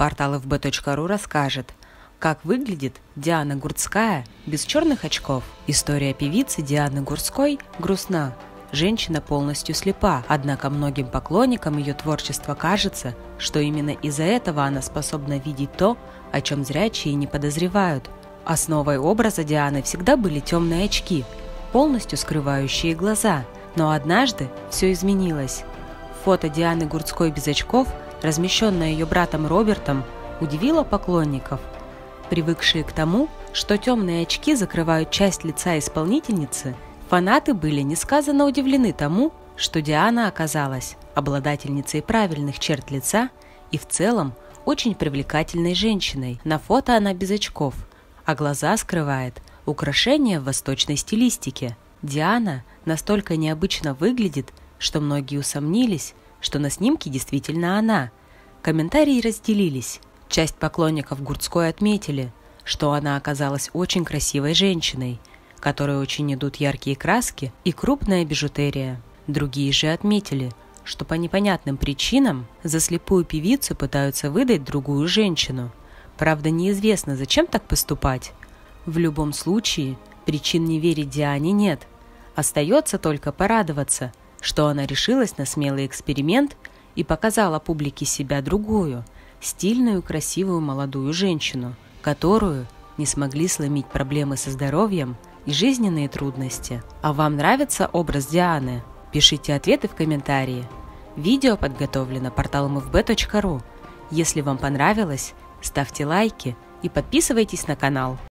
Портал fb.ru расскажет, как выглядит Диана Гурцкая без черных очков. История певицы Дианы Гурской грустна. Женщина полностью слепа, однако многим поклонникам ее творчества кажется, что именно из-за этого она способна видеть то, о чем зрячие не подозревают. Основой образа Дианы всегда были темные очки, полностью скрывающие глаза. Но однажды все изменилось. Фото Дианы Гурцкой без очков – размещенная ее братом Робертом, удивила поклонников. Привыкшие к тому, что темные очки закрывают часть лица исполнительницы, фанаты были несказанно удивлены тому, что Диана оказалась обладательницей правильных черт лица и в целом очень привлекательной женщиной. На фото она без очков, а глаза скрывает украшение в восточной стилистике. Диана настолько необычно выглядит, что многие усомнились, что на снимке действительно она. Комментарии разделились. Часть поклонников Гурцкой отметили, что она оказалась очень красивой женщиной, которой очень идут яркие краски и крупная бижутерия. Другие же отметили, что по непонятным причинам за слепую певицу пытаются выдать другую женщину. Правда, неизвестно, зачем так поступать. В любом случае, причин не верить Диане нет. Остается только порадоваться, что она решилась на смелый эксперимент и показала публике себя другую, стильную, красивую молодую женщину, которую не смогли сломить проблемы со здоровьем и жизненные трудности. А вам нравится образ Дианы? Пишите ответы в комментарии. Видео подготовлено порталом fb.ru. Если вам понравилось, ставьте лайки и подписывайтесь на канал.